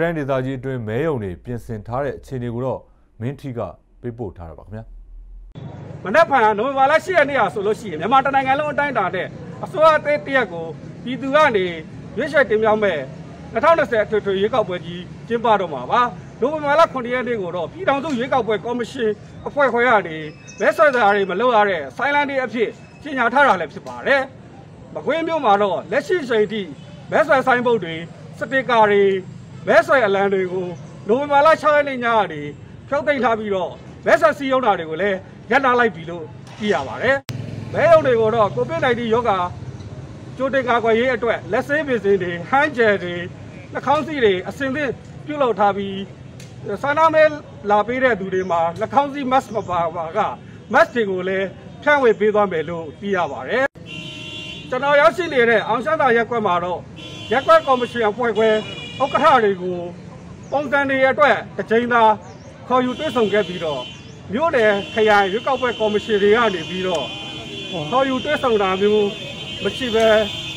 ကွေးတိုင်းဒေသကြီးအတွင်းမဲယုံတွေပြင်ဆင်ထားတဲ့အခြေအနေကိုတော့မင်းထီကပေးပို့ထားတာပါခင်ဗျာမနေ့ဖန်နိုဝင်ဘာလ10ရက်နေ့ဟာဆိုလို့ရှိရင်မြန်မာတိုင်းနိုင်ငံလုံးအတိုင်းအတာတဲ့အစိုးရအသေးတရက်ကိုပြည်သူကနေရွေးချယ်တင်မြှောက်မဲ့2020အထွေထွေရွေးကောက်ပွဲကြီးကျင်းပတော့မှာပါနိုဝင်ဘာလ9ရက်နေ့ကိုတော့ပြည်ထောင်စုရွေးကောက်ပွဲကော်မရှင်အဖွဲ့ခွဲကနေမဲဆွယ်သားတွေမလုပ်ရတဲ့ silent day အဖြစ်ကြီးညာထားတာလည်းဖြစ်ပါတယ်။မကွေးမျိုးမှာတော့လက်ရှိချိန်ထိမဲဆွယ်ဆိုင်ဘုတ်တွေစတစ်ကာတွေ မဲဆွယ်အလံတွေကိုနိုဝင်ဘာလ6ရက်နေ့ညကနေဖြုတ်သိမ်းထားပြီးတော့မဲဆွယ်စီးရုံးတာတွေကိုလည်းရပ်နာလိုက်ပြီလို့သိရပါတယ်။မဲရုံတွေကိုတော့ COVID-19 ရောဂါကြိုတင်ကာကွယ်ရေးအတွက်လက်ဆေးပစ္စည်းတွေဟန်းဂျယ်တွေနှာခေါင်းစည်းတွေအစင်သင့်ပြုလုပ်ထားပြီးဆန္ဒမဲလာပေးတဲ့သူတွေမှာနှာခေါင်းစည်း mask မပါပါက mask တွေကိုလည်းဖြန့်ဝေပေးသွားမယ်လို့သိရပါတယ်ကျွန်တော်ရောက်ရှိနေတဲ့အောင်ရှမ်းသာရက်ကွက်မှာတော့ရက်ကွက်ကော်မရှင်အဖွဲ့ခွဲ ဥက္ကဋ္ဌတွေကိုပုံစံတွေအတွက်တစ်ချိန်သာခေါ်ယူတွေ့ဆုံခဲ့ပြီးတော့မြို့နယ်ခရိုင်ရွေးကောက်ပွဲကော်မရှင်တွေကနေပြီးတော့ခေါ်ယူတွေ့ဆုံတာမျိုးမရှိပဲ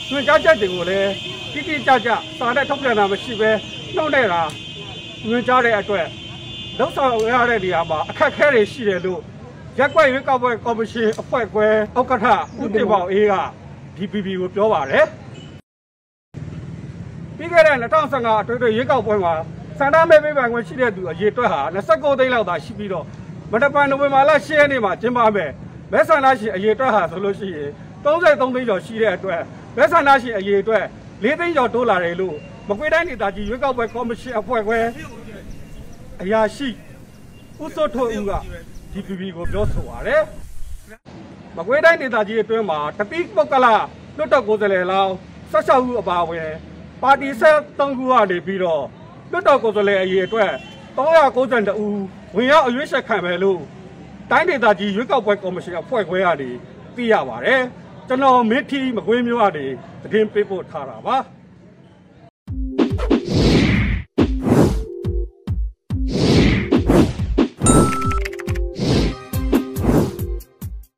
ညွှန်ကြားချက်တွေကိုလည်းတိတိကျကျစာနဲ့ထုတ်ပြန်တာမရှိပဲနှုတ်နေတာညွှန်ကြားတဲ့အတွက်လောက်ဆောင်ရတဲ့နေရာမှာအခက်အခဲတွေရှိတယ်လို့ရက်ကွက်ရွေးကောက်ပွဲကော်မရှင်အဖွဲ့ခွဲဥက္ကဋ္ဌဦးတင်ပေါအေးက DPP ကိုပြောပါတယ် ပြီးခဲ့တဲ့2015အထွေထွေရွေးကောက်ပွဲမှာစန္ဒမဲပေးပိုင်ခွင့်ရှိတဲ့သူအရေအတွက်ဟာ29သိန်းလောက်သာရှိပြီးတော့မတပန်နိုဝင်ဘာလ10ရက်နေ့မှာကျင်းပမယ်မဲဆန္ဒရှင်အရေအတွက်ဟာဆိုလို့ရှိရင်33သိန်းကျော်ရှိတဲ့အတွက်မဲဆန္ဒရှင်အရေအတွက်4သိန်းကျော်တိုးလာတယ်လို့မကွေးတိုင်းဒေသကြီးရွေးကောက်ပွဲကော်မရှင်အဖွဲ့ခွဲအရာရှိဦးစောထွန်းဦးက DPP ကိုပြောဆိုပါတယ်မကွေးတိုင်းဒေသကြီးအတွင်းမှာတပိပုတ်ကလာလွတ်တော်ကိုယ်စားလှယ်လောင်းဆက်ဆောက်မှုအပါအဝင် ပါတီဆက်၃ခုကနေပြီးတော့လွတ်တော်ကိုယ်စားလှယ်အရေးအတွက်392ဦးဝင်ရောက်အရွေးချက်ခံမယ်လို့တိုင်းဒေသကြီးရွေးကောက်ပွဲကော်မရှင်အဖွဲ့ခွဲကနေသိရပါတယ်ကျွန်တော်မင်းထီမကွေးမျိုးကနေသတင်းပေးပို့ထားတာပါ